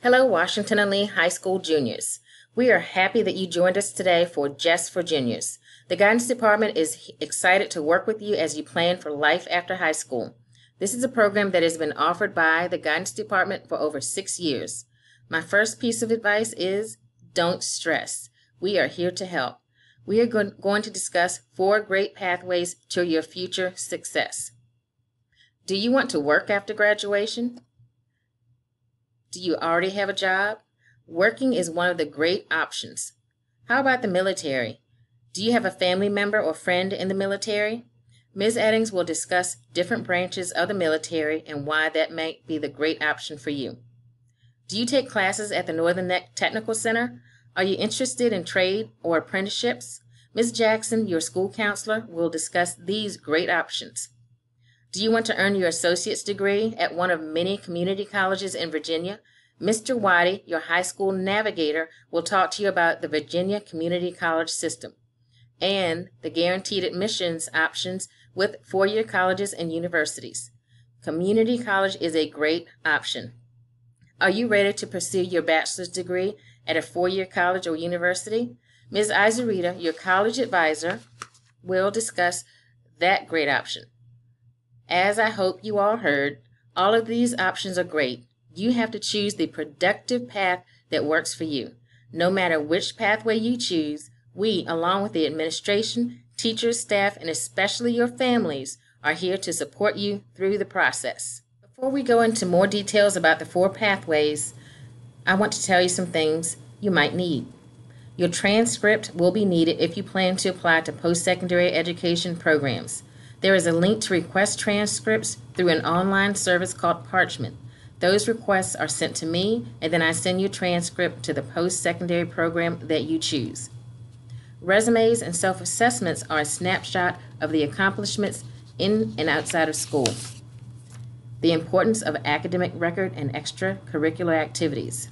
Hello, Washington and Lee High School juniors. We are happy that you joined us today for Just for Juniors. The Guidance Department is excited to work with you as you plan for life after high school. This is a program that has been offered by the Guidance Department for over six years. My first piece of advice is don't stress. We are here to help. We are going to discuss four great pathways to your future success. Do you want to work after graduation? Do you already have a job? Working is one of the great options. How about the military? Do you have a family member or friend in the military? Ms. Eddings will discuss different branches of the military and why that might be the great option for you. Do you take classes at the Northern Neck Technical Center? Are you interested in trade or apprenticeships? Ms. Jackson, your school counselor, will discuss these great options. Do you want to earn your associate's degree at one of many community colleges in Virginia? Mr. Waddy, your high school navigator, will talk to you about the Virginia Community College system and the guaranteed admissions options with four year colleges and universities. Community college is a great option. Are you ready to pursue your bachelor's degree at a four year college or university? Ms. Izarita, your college advisor, will discuss that great option. As I hope you all heard, all of these options are great. You have to choose the productive path that works for you. No matter which pathway you choose, we, along with the administration, teachers, staff, and especially your families, are here to support you through the process. Before we go into more details about the four pathways, I want to tell you some things you might need. Your transcript will be needed if you plan to apply to post secondary education programs. There is a link to request transcripts through an online service called Parchment. Those requests are sent to me, and then I send your transcript to the post secondary program that you choose. Resumes and self assessments are a snapshot of the accomplishments in and outside of school. The importance of academic record and extracurricular activities.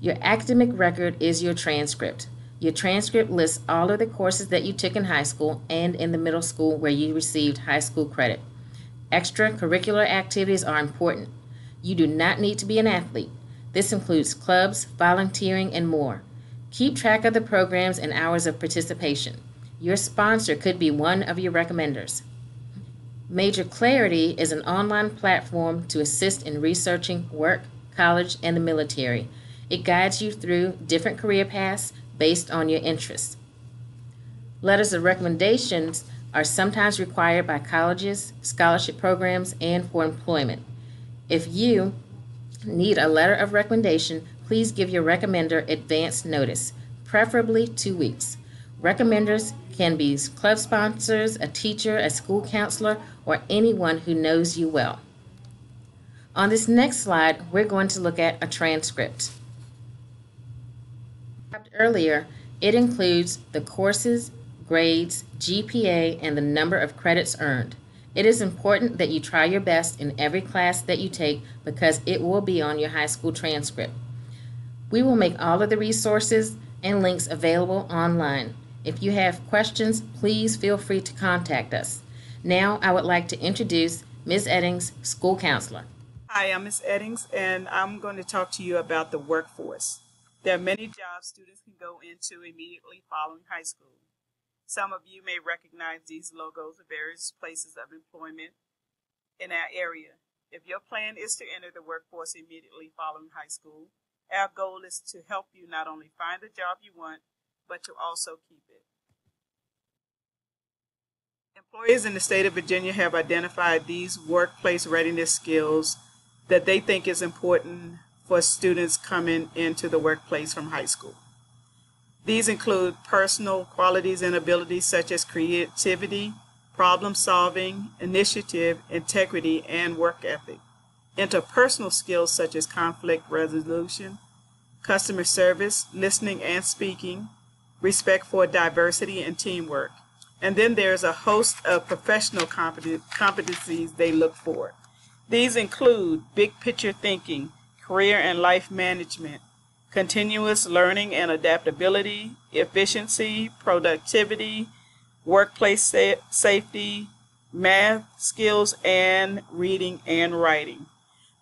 Your academic record is your transcript. Your transcript lists all of the courses that you took in high school and in the middle school where you received high school credit. Extracurricular activities are important. You do not need to be an athlete. This includes clubs, volunteering, and more. Keep track of the programs and hours of participation. Your sponsor could be one of your recommenders. Major Clarity is an online platform to assist in researching work, college, and the military. It guides you through different career paths based on your interests. Letters of recommendations are sometimes required by colleges, scholarship programs, and for employment. If you need a letter of recommendation, please give your recommender advance notice, preferably two weeks. Recommenders can be club sponsors, a teacher, a school counselor, or anyone who knows you well. On this next slide, we're going to look at a transcript. Earlier, it includes the courses, grades, GPA, and the number of credits earned. It is important that you try your best in every class that you take because it will be on your high school transcript. We will make all of the resources and links available online. If you have questions, please feel free to contact us. Now, I would like to introduce Ms. Eddings, school counselor. Hi, I'm Ms. Eddings, and I'm going to talk to you about the workforce. There are many jobs students can go into immediately following high school. Some of you may recognize these logos of various places of employment in our area. If your plan is to enter the workforce immediately following high school, our goal is to help you not only find the job you want, but to also keep it. Employers in the state of Virginia have identified these workplace readiness skills that they think is important for students coming into the workplace from high school. These include personal qualities and abilities such as creativity, problem solving, initiative, integrity, and work ethic interpersonal skills such as conflict resolution, customer service, listening and speaking, respect for diversity and teamwork. And then there's a host of professional competencies they look for. These include big picture thinking, career and life management, continuous learning and adaptability, efficiency, productivity, workplace sa- safety, math skills, and reading and writing.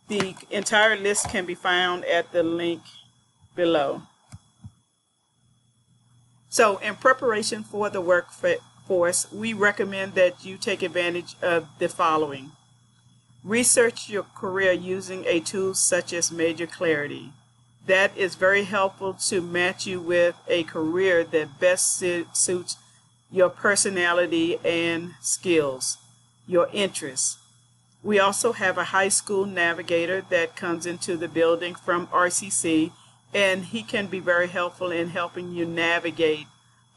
The entire list can be found at the link below. So, in preparation for the workforce, we recommend that you take advantage of the following. Research your career using a tool such as Major Clarity. That is very helpful to match you with a career that best suits your personality and skills, your interests. We also have a high school navigator that comes into the building from RCC and he can be very helpful in helping you navigate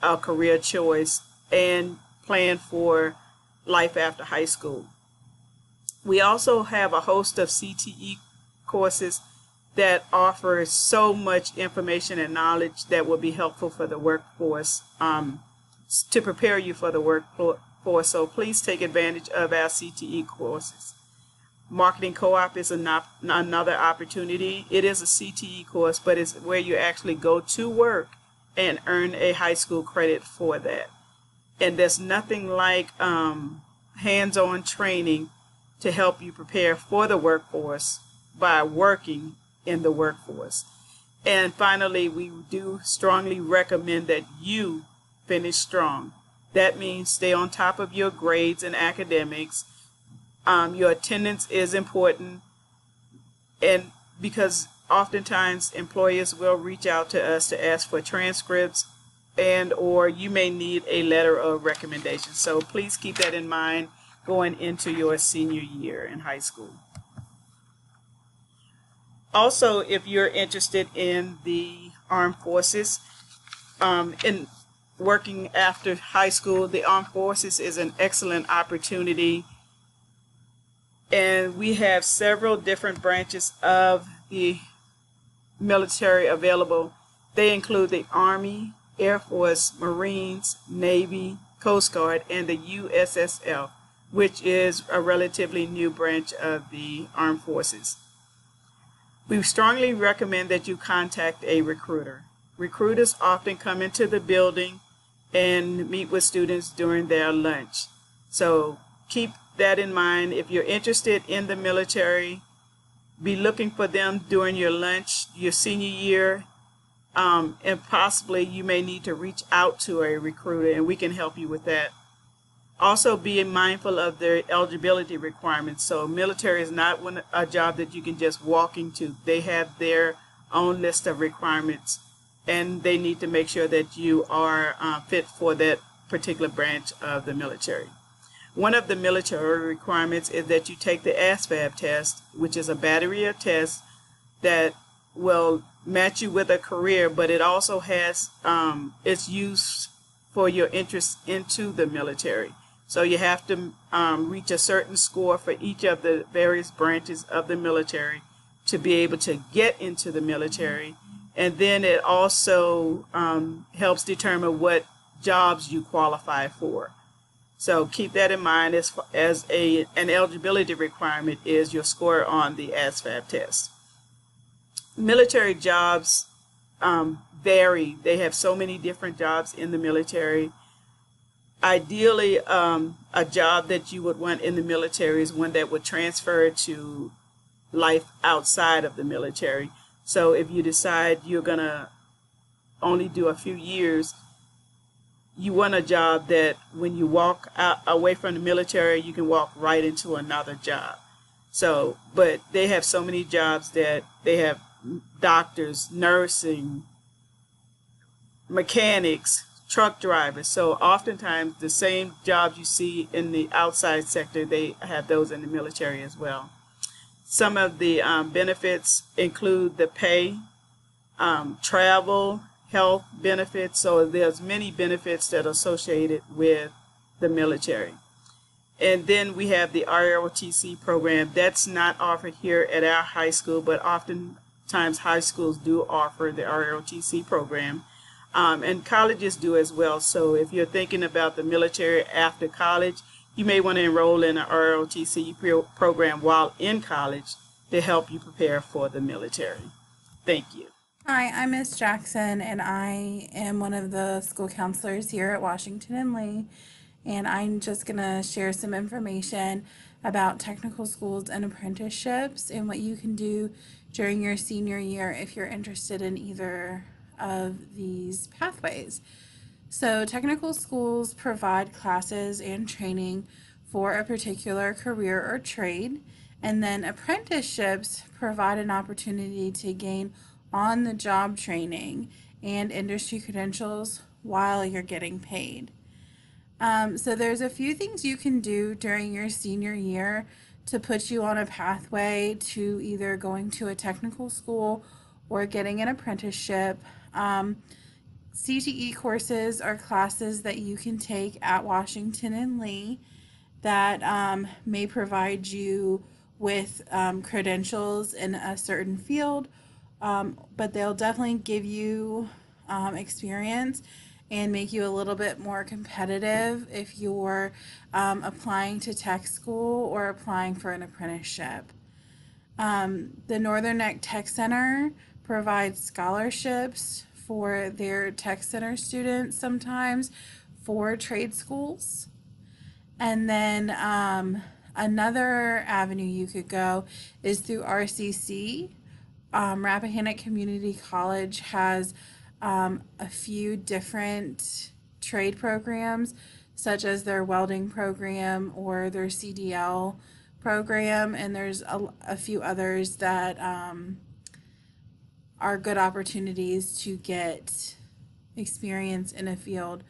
a career choice and plan for life after high school. We also have a host of CTE courses that offer so much information and knowledge that will be helpful for the workforce um, to prepare you for the workforce. So please take advantage of our CTE courses. Marketing Co-op is another opportunity. It is a CTE course, but it's where you actually go to work and earn a high school credit for that. And there's nothing like um, hands-on training to help you prepare for the workforce by working in the workforce. And finally, we do strongly recommend that you finish strong. That means stay on top of your grades and academics um, your attendance is important, and because oftentimes employers will reach out to us to ask for transcripts and or you may need a letter of recommendation. So please keep that in mind going into your senior year in high school. Also, if you're interested in the armed forces, um, in working after high school, the armed forces is an excellent opportunity and we have several different branches of the military available. They include the Army, Air Force, Marines, Navy, Coast Guard, and the USSF, which is a relatively new branch of the armed forces. We strongly recommend that you contact a recruiter. Recruiters often come into the building and meet with students during their lunch. So keep that in mind. If you're interested in the military, be looking for them during your lunch, your senior year, um, and possibly you may need to reach out to a recruiter and we can help you with that. Also be mindful of their eligibility requirements. So military is not one, a job that you can just walk into. They have their own list of requirements and they need to make sure that you are uh, fit for that particular branch of the military. One of the military requirements is that you take the ASVAB test, which is a battery of tests that will match you with a career, but it also has um, its use for your interest into the military. So you have to um, reach a certain score for each of the various branches of the military to be able to get into the military. And then it also um, helps determine what jobs you qualify for. So keep that in mind as, as a, an eligibility requirement is your score on the ASVAB test. Military jobs um, vary. They have so many different jobs in the military. Ideally, um, a job that you would want in the military is one that would transfer to life outside of the military. So if you decide you're going to only do a few years you want a job that when you walk out away from the military, you can walk right into another job. So, but they have so many jobs that they have doctors, nursing, mechanics, truck drivers. So oftentimes the same jobs you see in the outside sector, they have those in the military as well. Some of the um, benefits include the pay, um, travel, health benefits. So there's many benefits that are associated with the military. And then we have the ROTC program. That's not offered here at our high school, but oftentimes high schools do offer the ROTC program. Um, and colleges do as well. So if you're thinking about the military after college, you may want to enroll in an ROTC program while in college to help you prepare for the military. Thank you. Hi, I'm Miss Jackson, and I am one of the school counselors here at Washington and Lee. And I'm just going to share some information about technical schools and apprenticeships and what you can do during your senior year if you're interested in either of these pathways. So, technical schools provide classes and training for a particular career or trade, and then apprenticeships provide an opportunity to gain on the job training and industry credentials while you're getting paid. Um, so there's a few things you can do during your senior year to put you on a pathway to either going to a technical school or getting an apprenticeship. Um, CTE courses are classes that you can take at Washington and Lee that um, may provide you with um, credentials in a certain field, um, but they'll definitely give you um, experience and make you a little bit more competitive if you're um, applying to tech school or applying for an apprenticeship. Um, the Northern Neck Tech Center provides scholarships for their tech center students sometimes for trade schools. And then um, another avenue you could go is through RCC. Um, Rappahannock Community College has um, a few different trade programs, such as their welding program or their CDL program, and there's a, a few others that um, are good opportunities to get experience in a field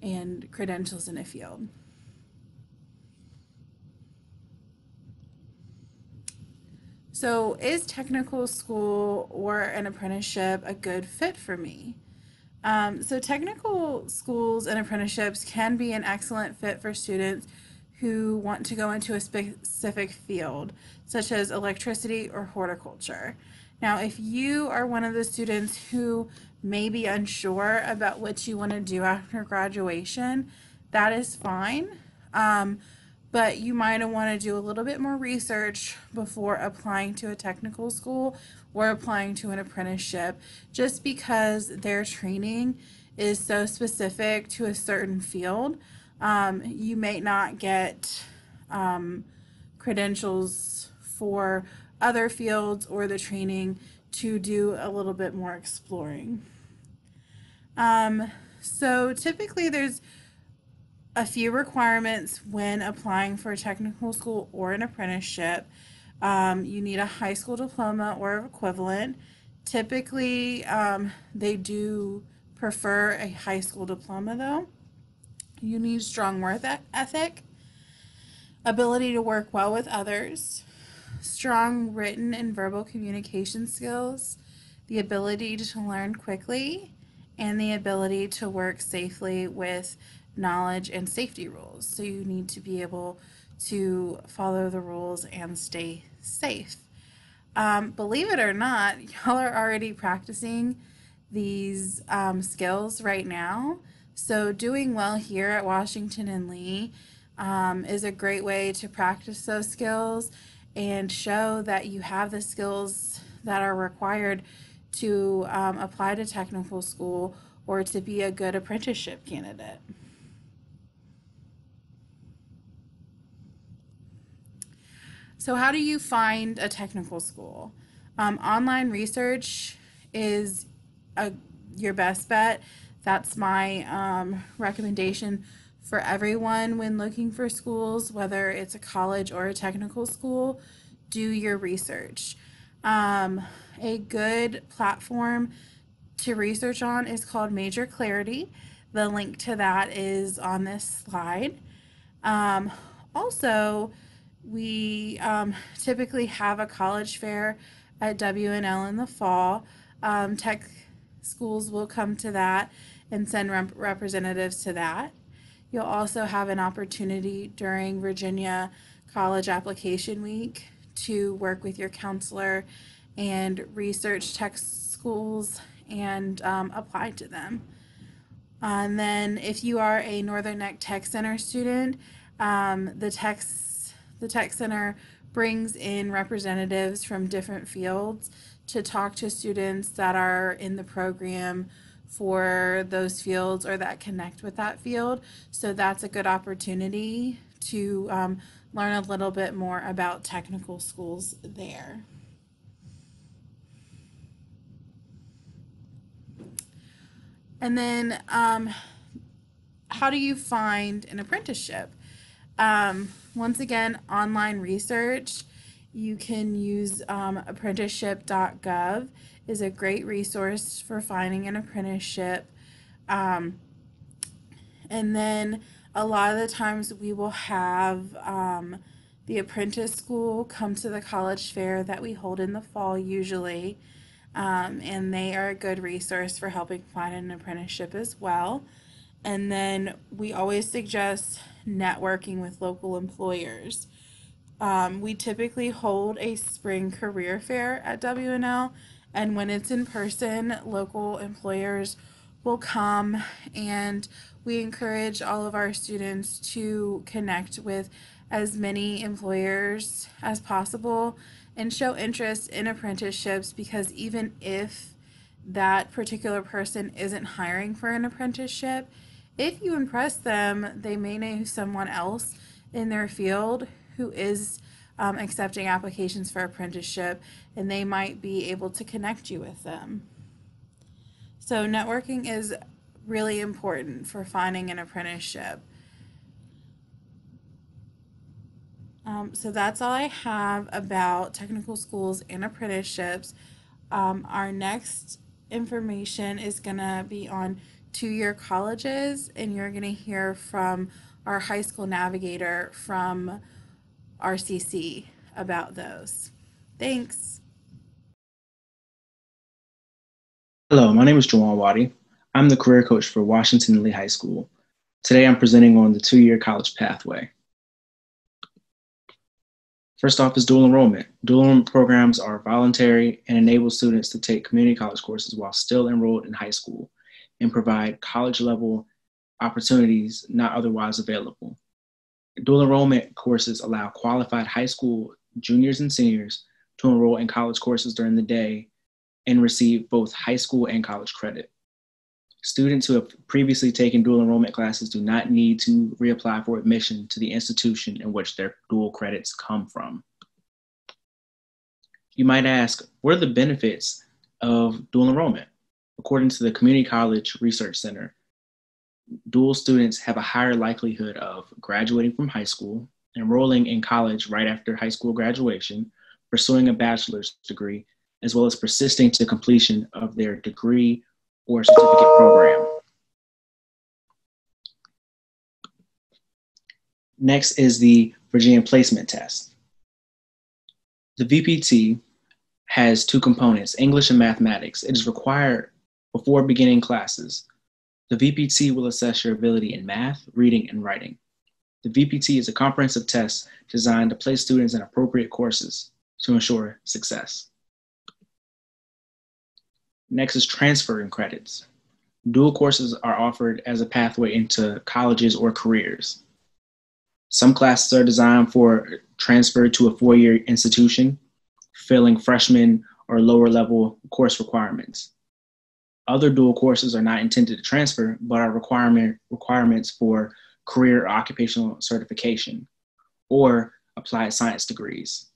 and credentials in a field. So, is technical school or an apprenticeship a good fit for me? Um, so, technical schools and apprenticeships can be an excellent fit for students who want to go into a specific field, such as electricity or horticulture. Now, if you are one of the students who may be unsure about what you want to do after graduation, that is fine. Um, but you might want to do a little bit more research before applying to a technical school or applying to an apprenticeship just because their training is so specific to a certain field. Um, you may not get um, credentials for other fields or the training to do a little bit more exploring. Um, so typically there's a few requirements when applying for a technical school or an apprenticeship. Um, you need a high school diploma or equivalent. Typically, um, they do prefer a high school diploma though. You need strong work ethic, ability to work well with others, strong written and verbal communication skills, the ability to learn quickly, and the ability to work safely with knowledge and safety rules. So you need to be able to follow the rules and stay safe. Um, believe it or not, y'all are already practicing these um, skills right now. So doing well here at Washington and Lee um, is a great way to practice those skills and show that you have the skills that are required to um, apply to technical school or to be a good apprenticeship candidate. So, how do you find a technical school? Um, online research is a, your best bet. That's my um, recommendation for everyone when looking for schools, whether it's a college or a technical school. Do your research. Um, a good platform to research on is called Major Clarity. The link to that is on this slide. Um, also, we um, typically have a college fair at WNL in the fall. Um, tech schools will come to that and send rep- representatives to that. You'll also have an opportunity during Virginia College Application Week to work with your counselor and research tech schools and um, apply to them. And then, if you are a Northern Neck Tech Center student, um, the tech the Tech Center brings in representatives from different fields to talk to students that are in the program for those fields or that connect with that field. So that's a good opportunity to um, learn a little bit more about technical schools there. And then, um, how do you find an apprenticeship? Um, once again, online research. You can use um, apprenticeship.gov is a great resource for finding an apprenticeship. Um, and then a lot of the times we will have um, the apprentice school come to the college fair that we hold in the fall usually. Um, and they are a good resource for helping find an apprenticeship as well. And then we always suggest networking with local employers. Um, we typically hold a spring career fair at WNL, and when it's in person, local employers will come and we encourage all of our students to connect with as many employers as possible and show interest in apprenticeships because even if that particular person isn't hiring for an apprenticeship, if you impress them, they may know someone else in their field who is um, accepting applications for apprenticeship and they might be able to connect you with them. So, networking is really important for finding an apprenticeship. Um, so that's all I have about technical schools and apprenticeships. Um, our next information is going to be on two-year colleges, and you're going to hear from our high school navigator from RCC about those. Thanks. Hello, my name is Jawan Wadi. I'm the career coach for Washington Lee High School. Today I'm presenting on the two-year college pathway. First off is dual enrollment. Dual enrollment programs are voluntary and enable students to take community college courses while still enrolled in high school and provide college level opportunities not otherwise available. Dual enrollment courses allow qualified high school juniors and seniors to enroll in college courses during the day and receive both high school and college credit. Students who have previously taken dual enrollment classes do not need to reapply for admission to the institution in which their dual credits come from. You might ask, what are the benefits of dual enrollment? According to the Community College Research Center, dual students have a higher likelihood of graduating from high school, enrolling in college right after high school graduation, pursuing a bachelor's degree, as well as persisting to completion of their degree or certificate program. Next is the Virginia Placement Test. The VPT has two components, English and mathematics. It is required before beginning classes. The VPT will assess your ability in math, reading, and writing. The VPT is a comprehensive test designed to place students in appropriate courses to ensure success. Next is transferring credits. Dual courses are offered as a pathway into colleges or careers. Some classes are designed for transfer to a four year institution, filling freshman or lower level course requirements. Other dual courses are not intended to transfer, but are requirement, requirements for career or occupational certification or applied science degrees.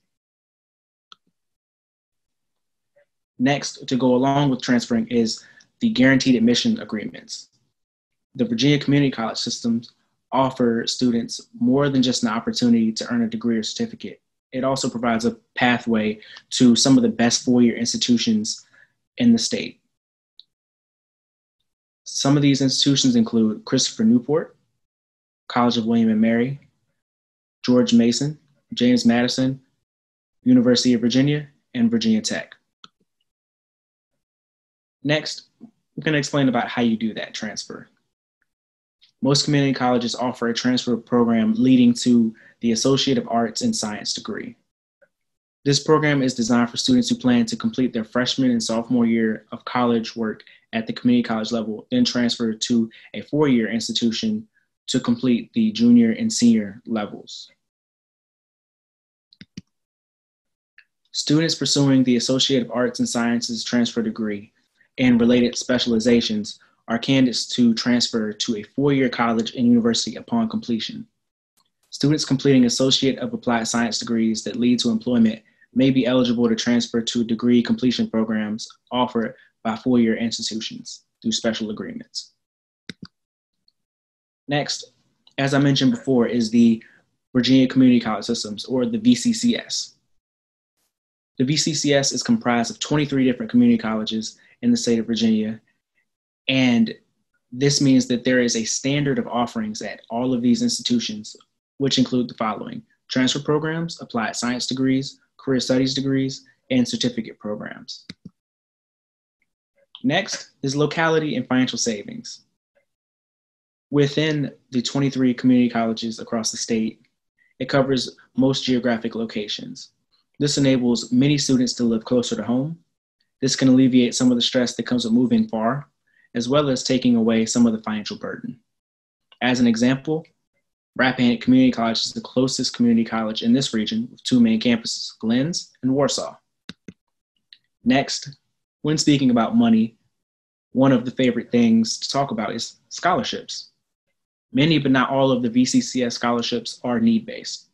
Next, to go along with transferring is the guaranteed admission agreements. The Virginia Community College systems offer students more than just an opportunity to earn a degree or certificate. It also provides a pathway to some of the best four year institutions in the state. Some of these institutions include Christopher Newport, College of William and Mary, George Mason, James Madison, University of Virginia, and Virginia Tech. Next, I'm going to explain about how you do that transfer. Most community colleges offer a transfer program leading to the Associate of Arts and Science degree. This program is designed for students who plan to complete their freshman and sophomore year of college work at the community college level, then transfer to a four year institution to complete the junior and senior levels. Students pursuing the Associate of Arts and Sciences transfer degree and related specializations are candidates to transfer to a four year college and university upon completion. Students completing Associate of Applied Science degrees that lead to employment may be eligible to transfer to degree completion programs offered by four-year institutions through special agreements. Next, as I mentioned before, is the Virginia Community College Systems, or the VCCS. The VCCS is comprised of 23 different community colleges in the state of Virginia, and this means that there is a standard of offerings at all of these institutions, which include the following transfer programs, applied science degrees, career studies degrees, and certificate programs. Next is locality and financial savings. Within the 23 community colleges across the state, it covers most geographic locations. This enables many students to live closer to home. This can alleviate some of the stress that comes with moving far, as well as taking away some of the financial burden. As an example, Rappahannock Community College is the closest community college in this region with two main campuses, Glenns and Warsaw. Next, when speaking about money, one of the favorite things to talk about is scholarships. Many, but not all, of the VCCS scholarships are need based.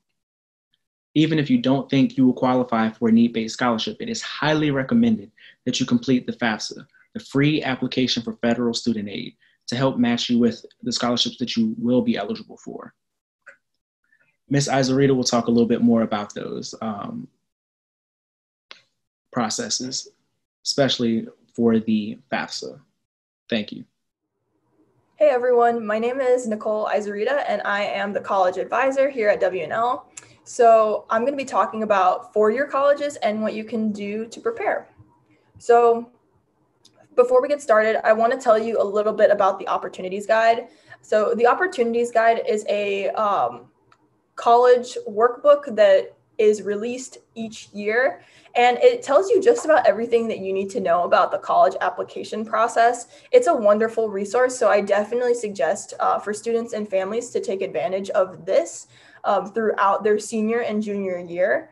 Even if you don't think you will qualify for a need based scholarship, it is highly recommended that you complete the FAFSA, the free application for federal student aid, to help match you with the scholarships that you will be eligible for. Ms. Izarita will talk a little bit more about those um, processes, especially for the FAFSA. Thank you. Hey everyone, my name is Nicole Izarita and I am the college advisor here at WNL. So I'm going to be talking about four-year colleges and what you can do to prepare. So before we get started, I want to tell you a little bit about the Opportunities Guide. So the Opportunities Guide is a um, college workbook that is released each year and it tells you just about everything that you need to know about the college application process. It's a wonderful resource, so I definitely suggest uh, for students and families to take advantage of this um, throughout their senior and junior year.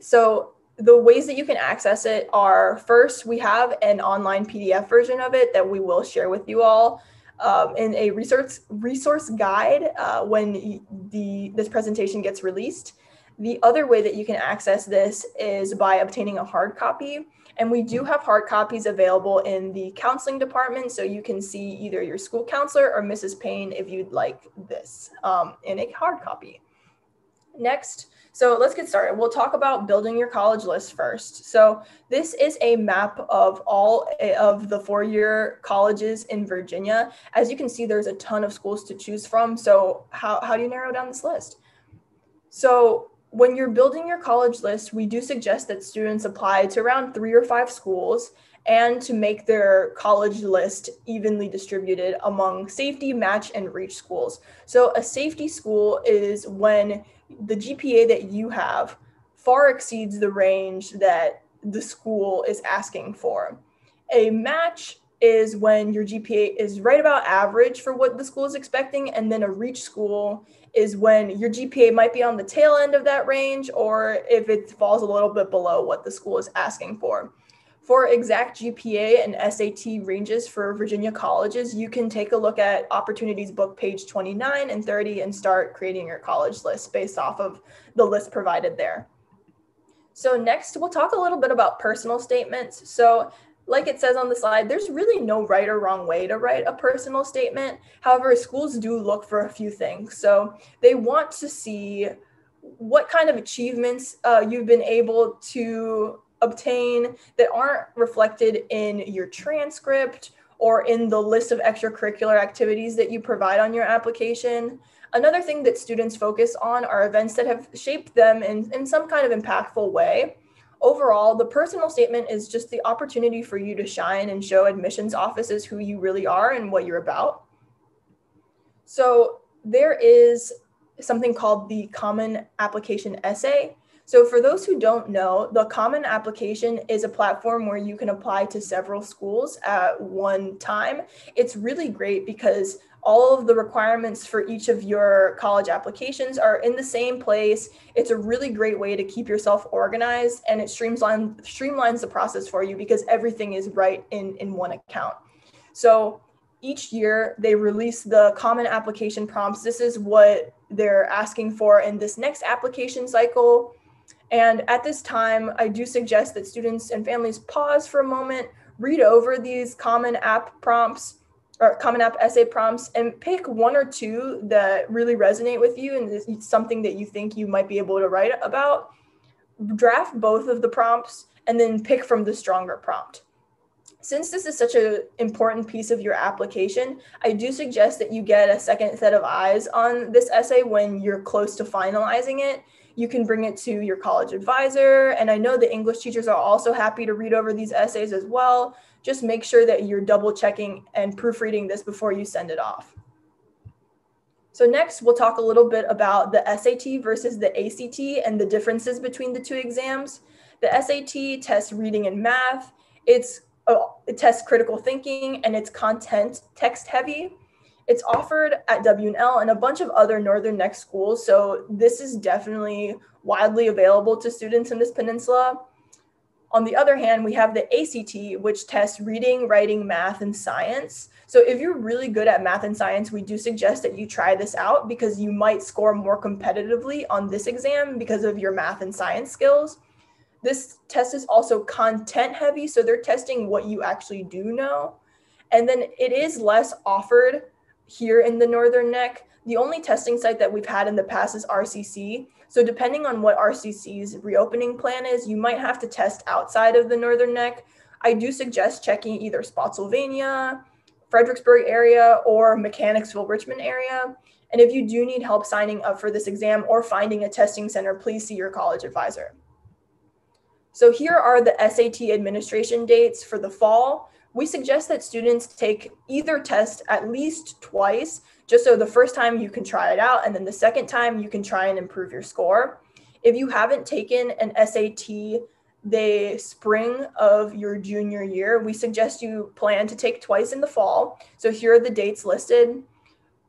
So the ways that you can access it are first, we have an online PDF version of it that we will share with you all. Um, in a resource resource guide uh, when the this presentation gets released. The other way that you can access this is by obtaining a hard copy. And we do have hard copies available in the counseling department. So you can see either your school counselor or Mrs. Payne if you'd like this um, in a hard copy. Next, so let's get started. We'll talk about building your college list first. So this is a map of all of the four-year colleges in Virginia. As you can see, there's a ton of schools to choose from. So how, how do you narrow down this list? So when you're building your college list, we do suggest that students apply to around three or five schools and to make their college list evenly distributed among safety, match, and reach schools. So, a safety school is when the GPA that you have far exceeds the range that the school is asking for. A match is when your GPA is right about average for what the school is expecting, and then a reach school is when your GPA might be on the tail end of that range, or if it falls a little bit below what the school is asking for. For exact GPA and SAT ranges for Virginia colleges, you can take a look at Opportunities Book page 29 and 30 and start creating your college list based off of the list provided there. So next, we'll talk a little bit about personal statements. So like it says on the slide, there's really no right or wrong way to write a personal statement. However, schools do look for a few things. So they want to see what kind of achievements uh, you've been able to obtain that aren't reflected in your transcript or in the list of extracurricular activities that you provide on your application. Another thing that students focus on are events that have shaped them in, in some kind of impactful way. Overall, the personal statement is just the opportunity for you to shine and show admissions offices who you really are and what you're about. So there is something called the Common Application Essay. So for those who don't know, the Common Application is a platform where you can apply to several schools at one time. It's really great because all of the requirements for each of your college applications are in the same place. It's a really great way to keep yourself organized and it streamlines streamlines the process for you because everything is right in, in one account. So each year they release the common application prompts. This is what they're asking for in this next application cycle. And at this time, I do suggest that students and families pause for a moment, read over these common app prompts or common app essay prompts and pick one or two that really resonate with you and is something that you think you might be able to write about. Draft both of the prompts and then pick from the stronger prompt. Since this is such an important piece of your application, I do suggest that you get a second set of eyes on this essay when you're close to finalizing it. You can bring it to your college advisor. And I know the English teachers are also happy to read over these essays as well. Just make sure that you're double checking and proofreading this before you send it off. So next, we'll talk a little bit about the SAT versus the ACT and the differences between the two exams. The SAT tests reading and math. It's uh, it tests critical thinking and it's content text heavy. It's offered at WNL and a bunch of other Northern Neck schools. So this is definitely widely available to students in this peninsula. On the other hand, we have the ACT, which tests reading, writing, math, and science. So if you're really good at math and science, we do suggest that you try this out because you might score more competitively on this exam because of your math and science skills. This test is also content heavy, so they're testing what you actually do know. And then it is less offered here in the Northern Neck. The only testing site that we've had in the past is RCC. So depending on what RCC's reopening plan is, you might have to test outside of the Northern Neck. I do suggest checking either Spotsylvania, Fredericksburg area, or Mechanicsville, Richmond area. And if you do need help signing up for this exam or finding a testing center, please see your college advisor. So here are the SAT administration dates for the fall. We suggest that students take either test at least twice, just so the first time you can try it out, and then the second time you can try and improve your score. If you haven't taken an SAT the spring of your junior year, we suggest you plan to take twice in the fall. So here are the dates listed.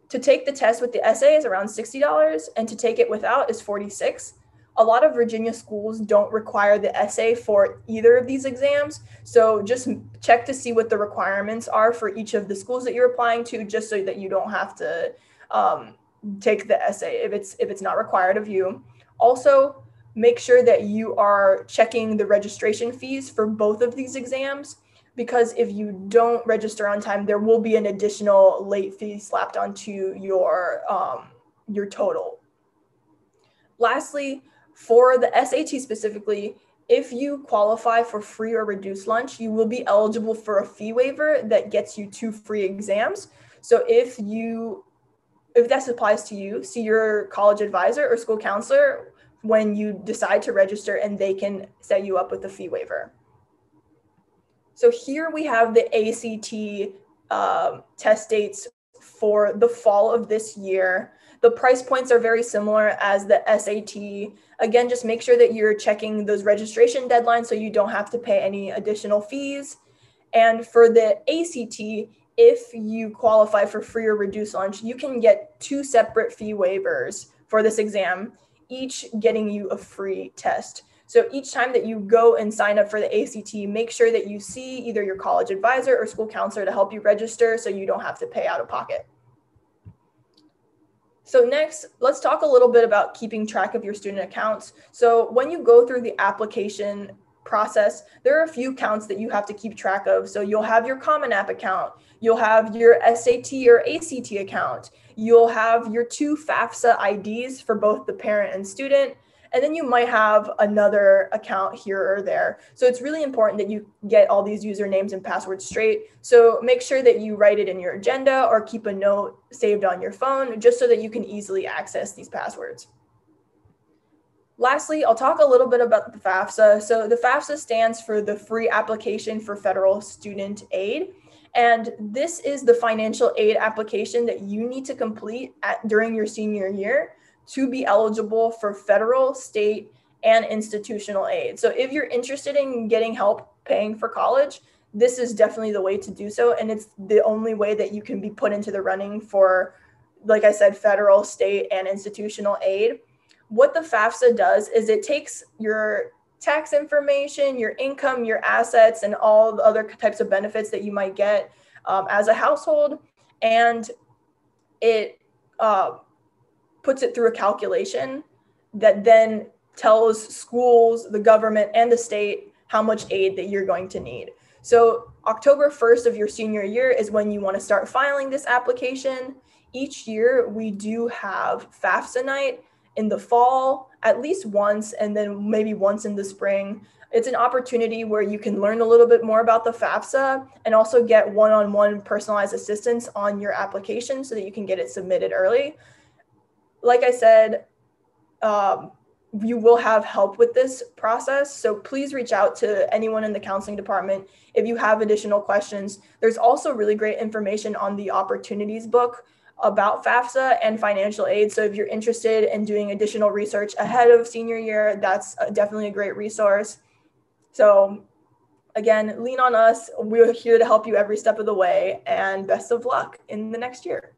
To take the test with the essay is around $60 and to take it without is 46 a lot of Virginia schools don't require the essay for either of these exams. So just check to see what the requirements are for each of the schools that you're applying to, just so that you don't have to um, take the essay if it's if it's not required of you. Also, make sure that you are checking the registration fees for both of these exams because if you don't register on time, there will be an additional late fee slapped onto your um, your total. Lastly, for the SAT specifically, if you qualify for free or reduced lunch, you will be eligible for a fee waiver that gets you two free exams. So if you if that applies to you, see your college advisor or school counselor when you decide to register and they can set you up with a fee waiver. So here we have the ACT um, test dates for the fall of this year. The price points are very similar as the SAT. Again, just make sure that you're checking those registration deadlines so you don't have to pay any additional fees. And for the ACT, if you qualify for free or reduced lunch, you can get two separate fee waivers for this exam, each getting you a free test. So each time that you go and sign up for the ACT, make sure that you see either your college advisor or school counselor to help you register so you don't have to pay out of pocket. So next, let's talk a little bit about keeping track of your student accounts. So when you go through the application process, there are a few accounts that you have to keep track of. So you'll have your Common App account, you'll have your SAT or ACT account, you'll have your two FAFSA IDs for both the parent and student, and then you might have another account here or there. So it's really important that you get all these usernames and passwords straight. So make sure that you write it in your agenda or keep a note saved on your phone just so that you can easily access these passwords. Lastly, I'll talk a little bit about the FAFSA. So the FAFSA stands for the Free Application for Federal Student Aid. And this is the financial aid application that you need to complete at, during your senior year to be eligible for federal, state, and institutional aid. So if you're interested in getting help paying for college, this is definitely the way to do so. And it's the only way that you can be put into the running for, like I said, federal, state, and institutional aid. What the FAFSA does is it takes your tax information, your income, your assets, and all the other types of benefits that you might get um, as a household, and it uh, puts it through a calculation that then tells schools, the government, and the state how much aid that you're going to need. So October 1st of your senior year is when you want to start filing this application. Each year we do have FAFSA night in the fall at least once and then maybe once in the spring. It's an opportunity where you can learn a little bit more about the FAFSA and also get one-on-one personalized assistance on your application so that you can get it submitted early. Like I said, um, you will have help with this process. So please reach out to anyone in the counseling department if you have additional questions. There's also really great information on the opportunities book about FAFSA and financial aid. So if you're interested in doing additional research ahead of senior year, that's definitely a great resource. So again, lean on us. We're here to help you every step of the way and best of luck in the next year.